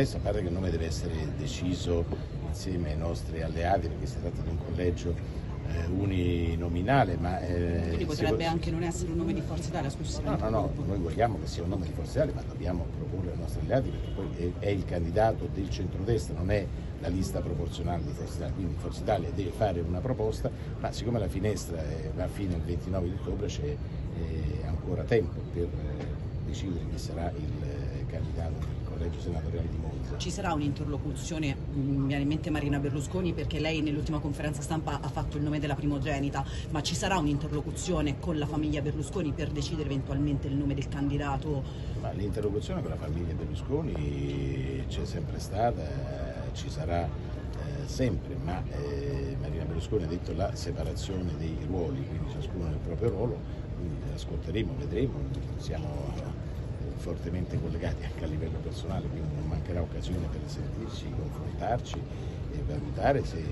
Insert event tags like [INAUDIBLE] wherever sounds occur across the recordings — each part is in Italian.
A parte che il nome deve essere deciso insieme ai nostri alleati perché si tratta di un collegio eh, uninominale, ma... Eh, Quindi potrebbe anche non essere un nome di Forza Italia, scusi. No, no, no, noi vogliamo che sia un nome di Forza Italia, ma dobbiamo proporre ai nostri alleati perché poi è, è il candidato del centrodestra, non è la lista proporzionale di Forza Italia, quindi Forza Italia deve fare una proposta, ma siccome la finestra va fino al 29 di ottobre c'è eh, ancora tempo per eh, decidere chi sarà il eh, candidato del collegio senatoriale di Monza. Ci sarà un'interlocuzione, mi viene in mente Marina Berlusconi perché lei nell'ultima conferenza stampa ha fatto il nome della primogenita, ma ci sarà un'interlocuzione con la famiglia Berlusconi per decidere eventualmente il nome del candidato? L'interlocuzione con la famiglia Berlusconi c'è sempre stata, ci sarà eh, sempre, ma eh, Marina Berlusconi ha detto la separazione dei ruoli, quindi ciascuno nel proprio ruolo, quindi ascolteremo, vedremo, siamo fortemente collegati anche a livello personale, quindi non mancherà occasione per sentirci, confrontarci e valutare se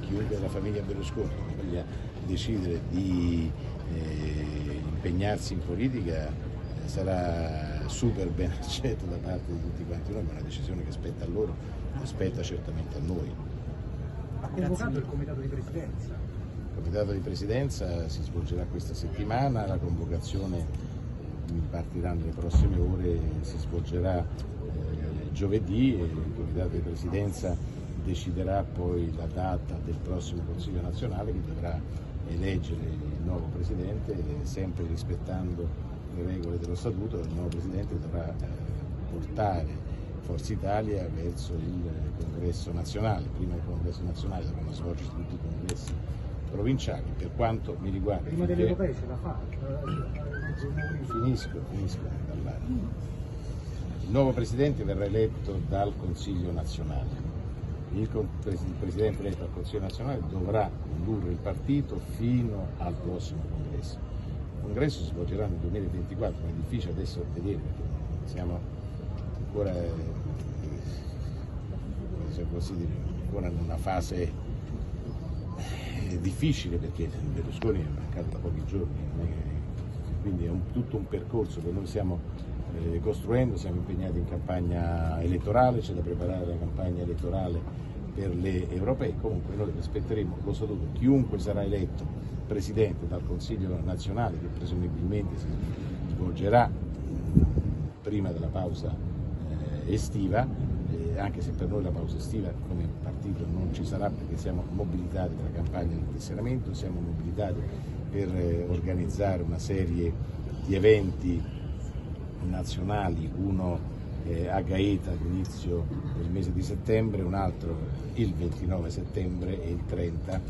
chiunque della famiglia Berlusconi voglia decidere di eh, impegnarsi in politica eh, sarà super ben [LAUGHS] accetto da parte di tutti quanti noi, ma è una decisione che spetta a loro, spetta certamente a noi. Ha convocato il comitato di presidenza? Il comitato di presidenza si svolgerà questa settimana, la convocazione partirà nelle prossime ore, si svolgerà eh, giovedì e il Comitato di Presidenza deciderà poi la data del prossimo Consiglio nazionale che dovrà eleggere il nuovo Presidente, sempre rispettando le regole dello Statuto, il nuovo Presidente dovrà eh, portare Forza Italia verso il congresso nazionale, prima del congresso nazionale dovranno svolgersi tutti i congressi provinciali, per quanto mi riguarda. Prima delle europee ce la fa? Finisco, finisco di parlare. Il nuovo Presidente verrà eletto dal Consiglio nazionale. Il, Presidente eletto dal Consiglio nazionale dovrà condurre il partito fino al prossimo congresso. Il congresso si svolgerà nel 2024, ma è difficile adesso vedere perché siamo ancora, eh, così, ancora in una fase eh, difficile perché Berlusconi è mancato da pochi giorni quindi è un, tutto un percorso che noi stiamo eh, costruendo, siamo impegnati in campagna elettorale, c'è da preparare la campagna elettorale per le europee, comunque noi rispetteremo lo statuto, chiunque sarà eletto Presidente dal Consiglio nazionale che presumibilmente si svolgerà prima della pausa eh, estiva, anche se per noi la pausa estiva come partito non ci sarà perché siamo mobilitati per la campagna del tesseramento, siamo mobilitati per eh, organizzare una serie di eventi nazionali, uno eh, a Gaeta all'inizio del mese di settembre, un altro il 29 settembre e il 30